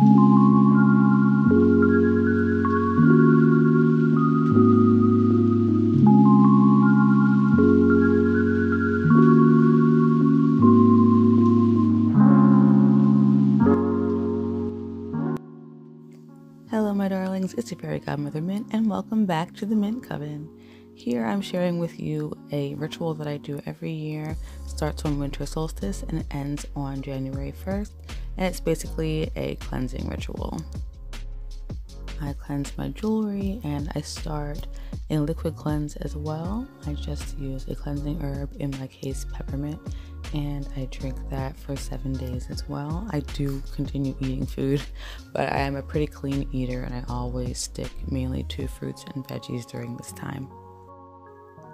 Hello, my darlings. It's your fairy godmother Mint, and welcome back to the Mint Coven. Here, I'm sharing with you a ritual that I do every year. starts on winter solstice and ends on January 1st, and it's basically a cleansing ritual. I cleanse my jewelry and I start a liquid cleanse as well. I just use a cleansing herb, in my case, peppermint, and I drink that for seven days as well. I do continue eating food, but I am a pretty clean eater and I always stick mainly to fruits and veggies during this time.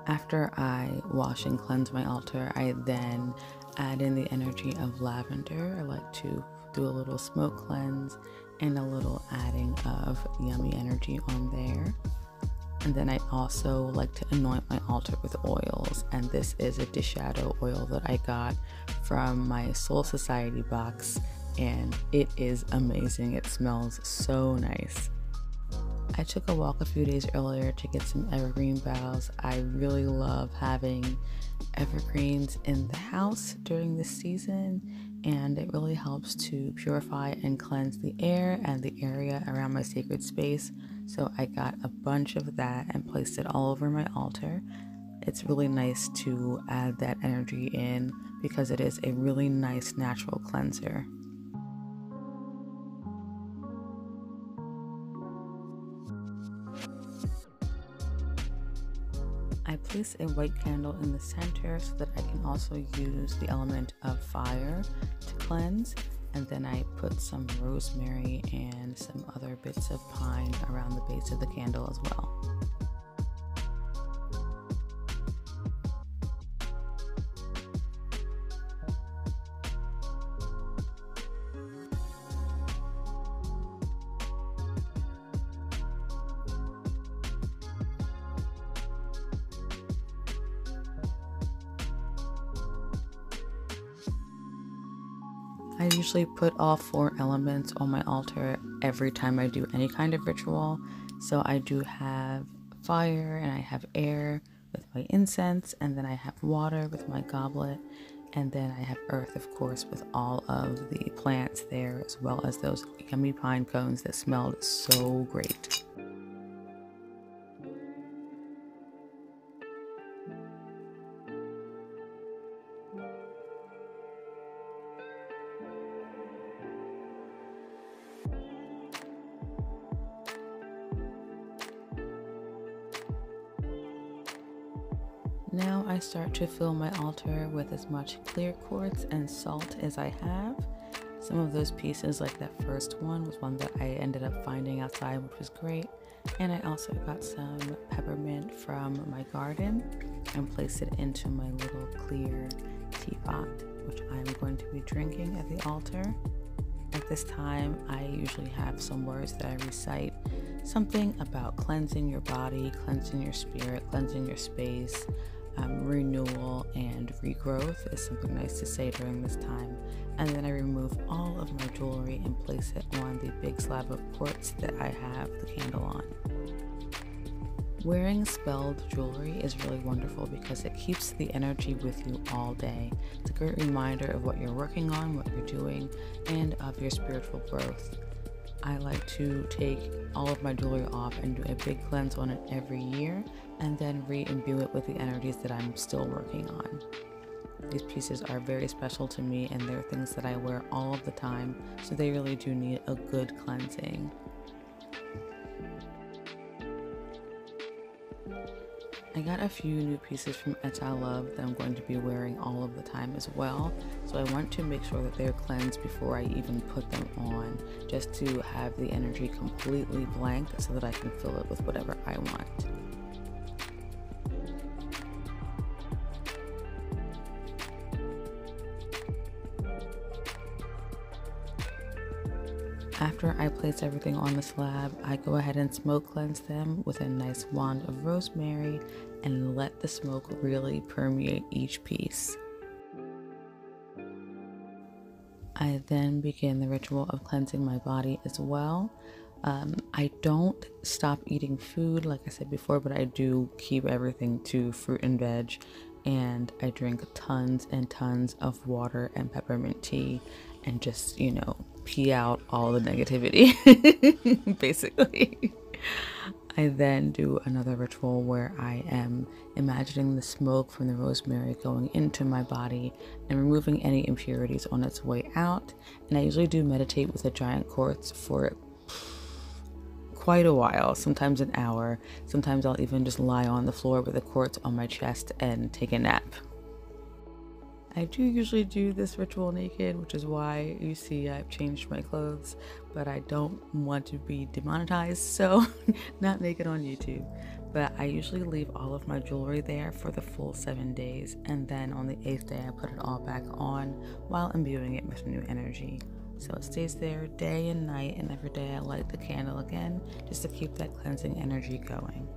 After I wash and cleanse my altar, I then add in the energy of lavender. I like to do a little smoke cleanse and a little adding of yummy energy on there. And then I also like to anoint my altar with oils. And this is a shadow oil that I got from my Soul Society box. And it is amazing. It smells so nice. I took a walk a few days earlier to get some evergreen boughs. I really love having evergreens in the house during this season, and it really helps to purify and cleanse the air and the area around my sacred space. So I got a bunch of that and placed it all over my altar. It's really nice to add that energy in because it is a really nice natural cleanser. Place a white candle in the center so that I can also use the element of fire to cleanse and then I put some rosemary and some other bits of pine around the base of the candle as well. I usually put all four elements on my altar every time I do any kind of ritual. So I do have fire and I have air with my incense, and then I have water with my goblet, and then I have earth, of course, with all of the plants there, as well as those yummy pine cones that smelled so great. Now I start to fill my altar with as much clear quartz and salt as I have. Some of those pieces, like that first one, was one that I ended up finding outside, which was great. And I also got some peppermint from my garden and placed it into my little clear teapot, which I'm going to be drinking at the altar. At this time, I usually have some words that I recite something about cleansing your body, cleansing your spirit, cleansing your space um, renewal and regrowth is something nice to say during this time. And then I remove all of my jewelry and place it on the big slab of quartz that I have the candle on. Wearing spelled jewelry is really wonderful because it keeps the energy with you all day. It's a great reminder of what you're working on, what you're doing, and of your spiritual growth. I like to take all of my jewelry off and do a big cleanse on it every year and then re-imbue it with the energies that I'm still working on. These pieces are very special to me and they're things that I wear all of the time, so they really do need a good cleansing. I got a few new pieces from Etah Love that I'm going to be wearing all of the time as well. So I want to make sure that they're cleansed before I even put them on, just to have the energy completely blank so that I can fill it with whatever I want. After I place everything on the slab, I go ahead and smoke cleanse them with a nice wand of rosemary and let the smoke really permeate each piece. I then begin the ritual of cleansing my body as well. Um, I don't stop eating food, like I said before, but I do keep everything to fruit and veg. And I drink tons and tons of water and peppermint tea and just, you know, pee out all the negativity, basically. I then do another ritual where I am imagining the smoke from the rosemary going into my body and removing any impurities on its way out. And I usually do meditate with a giant quartz for quite a while, sometimes an hour. Sometimes I'll even just lie on the floor with a quartz on my chest and take a nap. I do usually do this ritual naked, which is why you see I've changed my clothes, but I don't want to be demonetized, so not naked on YouTube. But I usually leave all of my jewelry there for the full seven days, and then on the eighth day, I put it all back on while imbuing it with new energy. So it stays there day and night, and every day I light the candle again just to keep that cleansing energy going.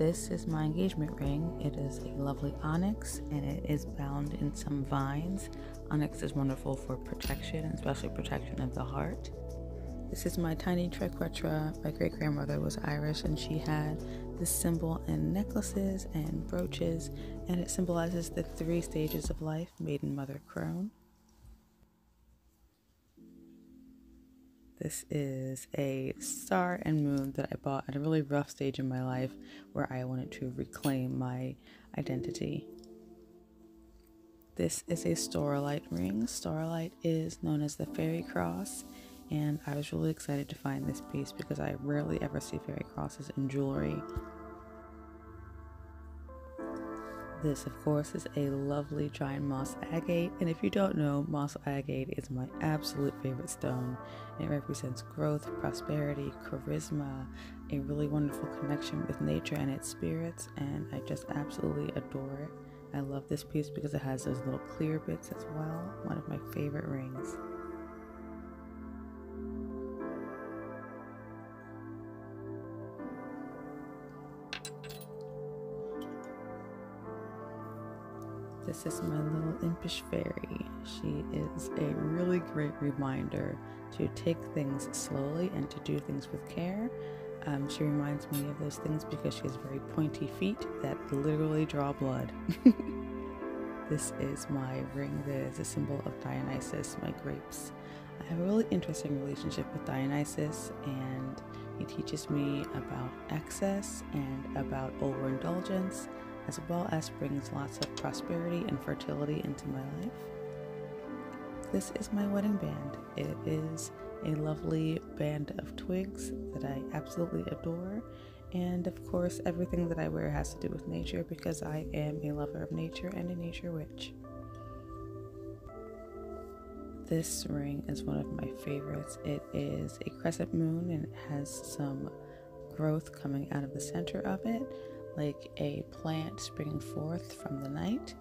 This is my engagement ring. It is a lovely onyx and it is bound in some vines. Onyx is wonderful for protection, especially protection of the heart. This is my tiny triquetra. My great grandmother was Irish and she had this symbol in necklaces and brooches, and it symbolizes the three stages of life maiden, mother, crone. This is a star and moon that I bought at a really rough stage in my life where I wanted to reclaim my identity. This is a staurolite ring. Staurolite is known as the Fairy Cross, and I was really excited to find this piece because I rarely ever see fairy crosses in jewelry. This, of course, is a lovely giant moss agate, and if you don't know, moss agate is my absolute favorite stone. It represents growth, prosperity, charisma, a really wonderful connection with nature and its spirits, and I just absolutely adore it. I love this piece because it has those little clear bits as well, one of my favorite rings. This is my little impish fairy. She is a really great reminder to take things slowly and to do things with care. Um, she reminds me of those things because she has very pointy feet that literally draw blood. this is my ring that is a symbol of Dionysus, my grapes. I have a really interesting relationship with Dionysus, and he teaches me about excess and about overindulgence as well as brings lots of prosperity and fertility into my life. This is my wedding band. It is a lovely band of twigs that I absolutely adore. And of course, everything that I wear has to do with nature because I am a lover of nature and a nature witch. This ring is one of my favorites. It is a crescent moon and it has some growth coming out of the center of it like a plant springing forth from the night.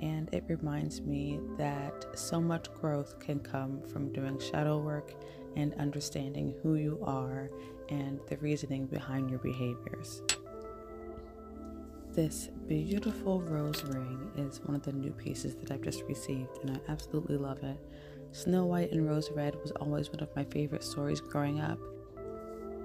And it reminds me that so much growth can come from doing shadow work and understanding who you are and the reasoning behind your behaviors. This beautiful rose ring is one of the new pieces that I've just received, and I absolutely love it. Snow White and Rose Red was always one of my favorite stories growing up,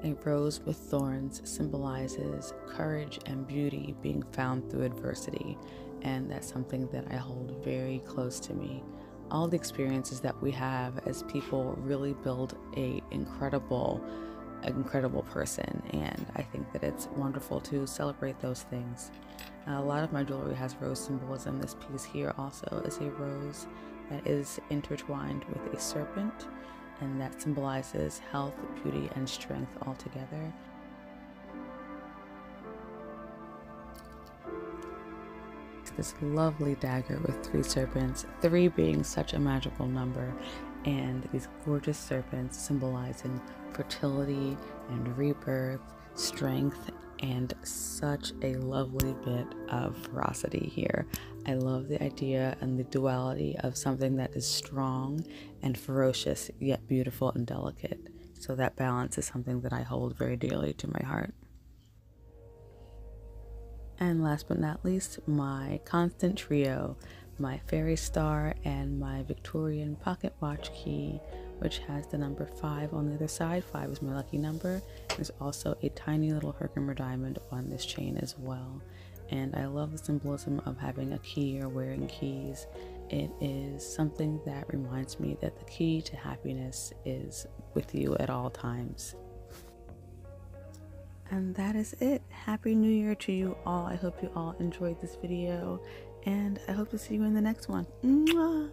a rose with thorns symbolizes courage and beauty being found through adversity, and that's something that I hold very close to me. All the experiences that we have as people really build a incredible incredible person and I think that it's wonderful to celebrate those things. a lot of my jewelry has rose symbolism. This piece here also is a rose that is intertwined with a serpent and that symbolizes health, beauty, and strength all together. This lovely dagger with three serpents, three being such a magical number, and these gorgeous serpents symbolizing fertility and rebirth, strength, and such a lovely bit of ferocity here. I love the idea and the duality of something that is strong and ferocious, yet beautiful and delicate. So that balance is something that I hold very dearly to my heart. And last but not least, my constant trio, my fairy star and my Victorian pocket watch key, which has the number five on the other side. Five is my lucky number. There's also a tiny little Herkimer diamond on this chain as well. And I love the symbolism of having a key or wearing keys. It is something that reminds me that the key to happiness is with you at all times. And that is it. Happy New Year to you all. I hope you all enjoyed this video and I hope to see you in the next one. Mwah!